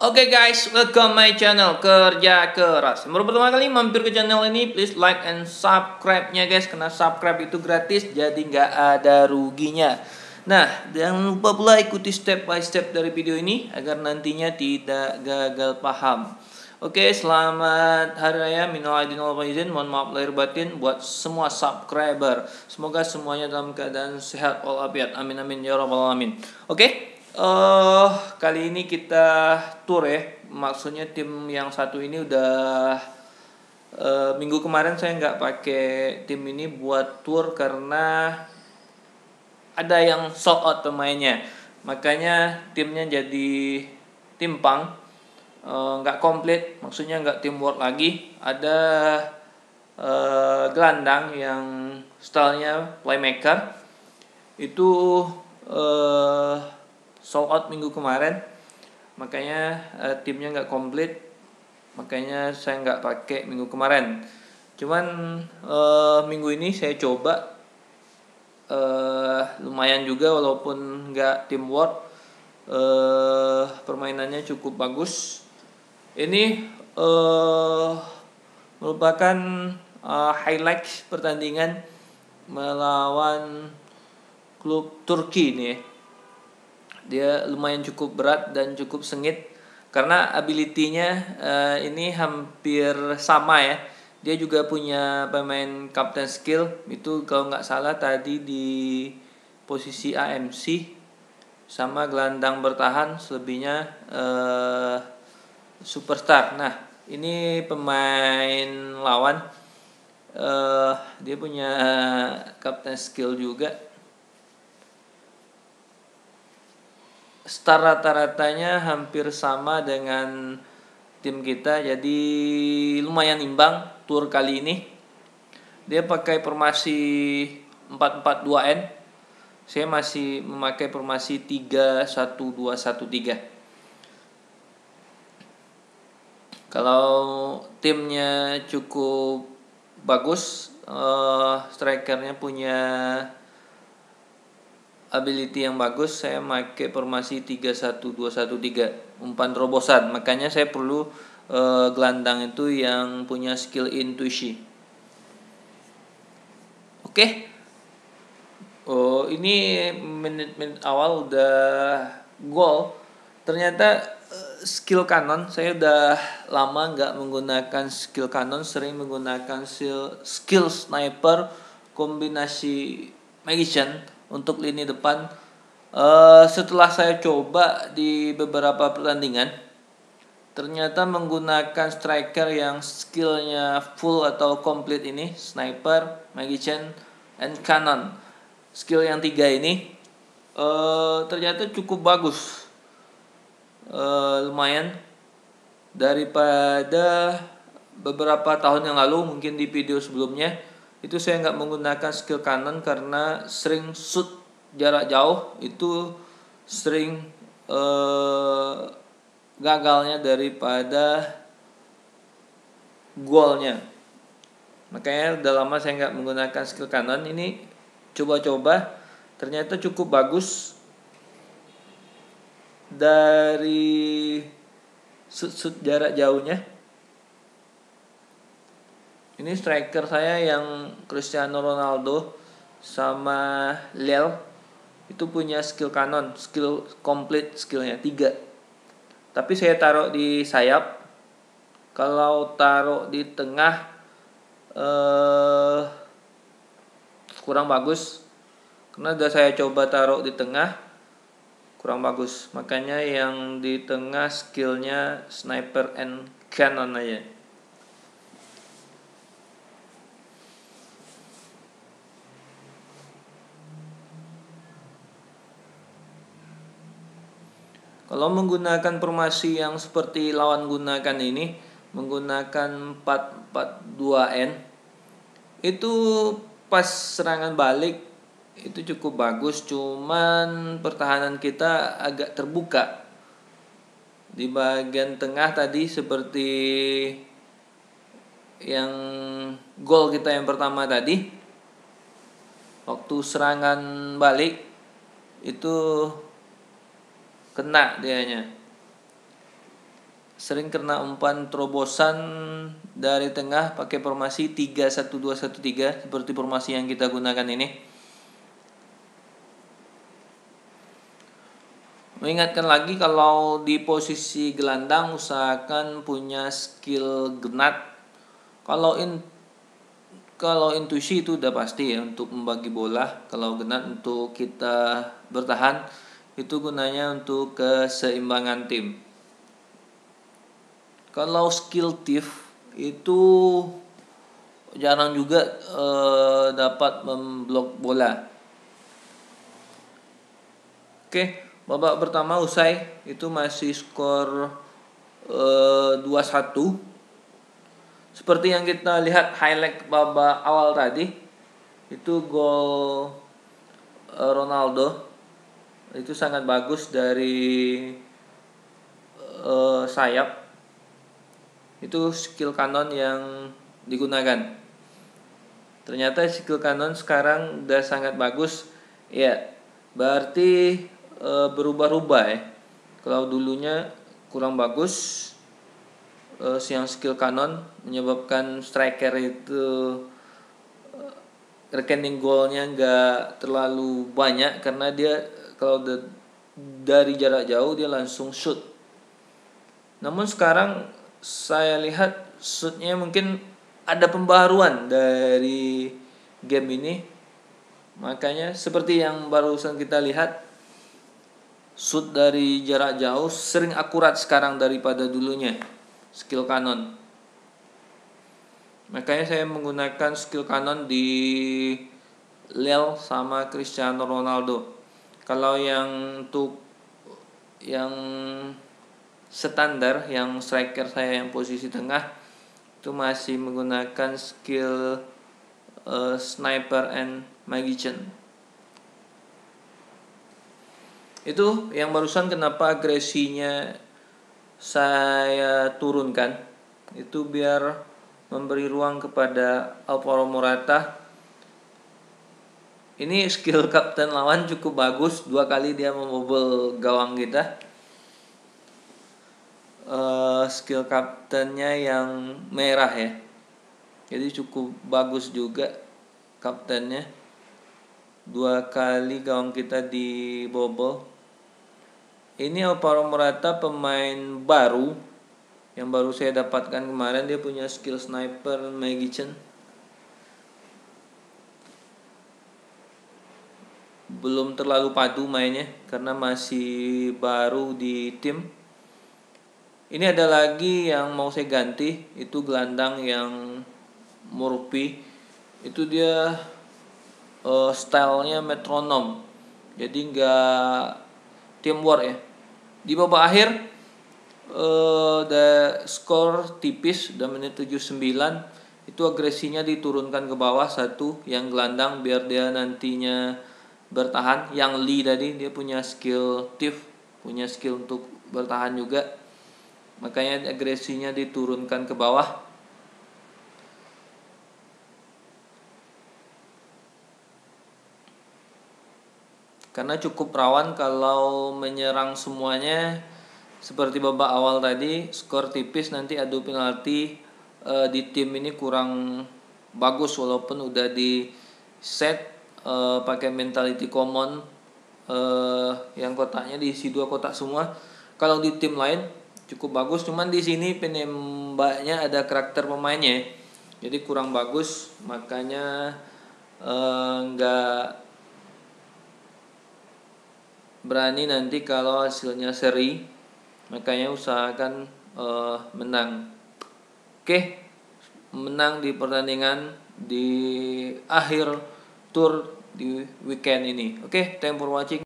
Oke guys, welcome my channel Kerja Keras Baru pertama kali mampir ke channel ini Please like and subscribe-nya guys Karena subscribe itu gratis Jadi nggak ada ruginya Nah, jangan lupa pula ikuti step by step dari video ini Agar nantinya tidak gagal paham Oke, selamat Hari Raya Minal Aidin wal Faizin. Mohon maaf lahir batin buat semua subscriber. Semoga semuanya dalam keadaan sehat walafiat. Amin amin ya rabbal alamin. Oke, uh, kali ini kita tour ya. Maksudnya tim yang satu ini udah uh, minggu kemarin saya nggak pakai tim ini buat tour karena ada yang sold out pemainnya. Makanya timnya jadi timpang Eh, nggak uh, komplit maksudnya nggak teamwork lagi ada uh, gelandang yang stylenya playmaker itu uh, sold out minggu kemarin. Makanya uh, timnya nggak komplit. Makanya saya nggak pakai minggu kemarin. Cuman uh, minggu ini saya coba. Uh, lumayan juga walaupun nggak teamwork. Uh, permainannya cukup bagus. Ini uh, merupakan uh, highlight pertandingan melawan klub Turki nih. Dia lumayan cukup berat dan cukup sengit karena ability-nya uh, ini hampir sama ya. Dia juga punya pemain captain skill itu kalau nggak salah tadi di posisi AMC sama gelandang bertahan selebihnya uh, superstar. Nah, ini pemain lawan uh, dia punya captain skill juga. Rata-ratanya hampir sama dengan tim kita jadi lumayan imbang tour kali ini. Dia pakai formasi 442N. Saya masih memakai formasi 31213. Kalau timnya cukup bagus, uh, strikernya punya ability yang bagus, saya pakai formasi 31213 umpan terobosan. Makanya saya perlu uh, gelandang itu yang punya skill intuisi. Oke. Okay. Oh, ini menit-menit awal udah gol. Ternyata skill kanon saya udah lama nggak menggunakan skill kanon sering menggunakan skill skill sniper kombinasi magician untuk lini depan. Uh, setelah saya coba di beberapa pertandingan ternyata menggunakan striker yang skillnya full atau komplit ini sniper magician and cannon. Skill yang tiga ini uh, ternyata cukup bagus. Uh, lumayan. Daripada beberapa tahun yang lalu mungkin di video sebelumnya itu saya nggak menggunakan skill kanan karena sering shoot jarak jauh itu sering uh, gagalnya daripada golnya makanya udah lama saya nggak menggunakan skill kanan. Ini coba-coba ternyata cukup bagus. Dari sud, sud jarak jauhnya ini striker saya yang Cristiano Ronaldo sama Lel itu punya skill kanon skill komplit skillnya tiga. Tapi saya taruh di sayap. Kalau taruh di tengah eh, kurang bagus. Karena udah saya coba taruh di tengah kurang bagus. Makanya yang di tengah skillnya sniper and cannon aja Kalau menggunakan formasi yang seperti lawan gunakan ini menggunakan 442N itu pas serangan balik itu cukup bagus cuman pertahanan kita agak terbuka. Di bagian tengah tadi seperti yang gol kita yang pertama tadi waktu serangan balik itu kena dianya sering kena umpan terobosan dari tengah pakai formasi 3-1-2-1-3 seperti formasi yang kita gunakan ini. Mengingatkan lagi kalau di posisi gelandang usahakan punya skill genat. Kalau in kalau intuisi itu udah pasti ya untuk membagi bola. Kalau genat untuk kita bertahan itu gunanya untuk keseimbangan tim. Kalau skill thief itu jarang juga uh, dapat memblok bola. Oke, babak pertama usai itu masih skor uh, eh, 2-1. Seperti yang kita lihat highlight babak awal tadi, itu gol uh, Ronaldo itu sangat bagus dari uh, sayap. Itu skill kanon yang digunakan. Ternyata skill kanon sekarang udah sangat bagus. Ya berarti e, berubah-ubah ya. Kalau dulunya kurang bagus e, siang skill kanon menyebabkan striker itu e, rekening golnya nggak terlalu banyak karena dia kalau dari jarak jauh dia langsung shoot. Namun sekarang saya lihat shootnya mungkin ada pembaruan dari game ini. Makanya seperti yang barusan kita lihat shoot dari jarak jauh sering akurat sekarang daripada dulunya skill kanon. Makanya saya menggunakan skill kanon di Lel sama Cristiano Ronaldo kalau yang untuk yang standar yang striker saya yang posisi tengah itu masih menggunakan skill uh, sniper and magician. Itu yang barusan kenapa agresinya saya turunkan. Itu biar memberi ruang kepada Alvaro Morata ini skill kapten lawan cukup bagus. Dua kali dia membobol gawang kita. Uh, skill kaptennya yang merah ya. Jadi cukup bagus juga kaptennya. Dua kali gawang kita dibobol. Ini Alvaro Morata pemain baru. Yang baru saya dapatkan kemarin dia punya skill sniper magician belum terlalu padu mainnya karena masih baru di tim. Ini ada lagi yang mau saya ganti itu gelandang yang Murphy. Itu dia uh, stylenya metronom. Jadi nggak teamwork ya. Di babak akhir uh, the skor tipis udah menit 79 itu agresinya diturunkan ke bawah satu yang gelandang biar dia nantinya bertahan. Yang Lee tadi dia punya skill tiff punya skill untuk bertahan juga. Makanya agresinya diturunkan ke bawah. Karena cukup rawan kalau menyerang semuanya. Seperti babak awal tadi skor tipis nanti adu penalti. E, di tim ini kurang bagus walaupun udah di set e, pakai mentality common e, yang kotaknya diisi dua kotak semua. Kalau di tim lain cukup bagus. Cuman di sini penembaknya ada karakter pemainnya. Jadi kurang bagus makanya eh, berani nanti kalau hasilnya seri. Makanya usahakan eh, menang. Oke menang di pertandingan di akhir tour di weekend ini. Oke thank for watching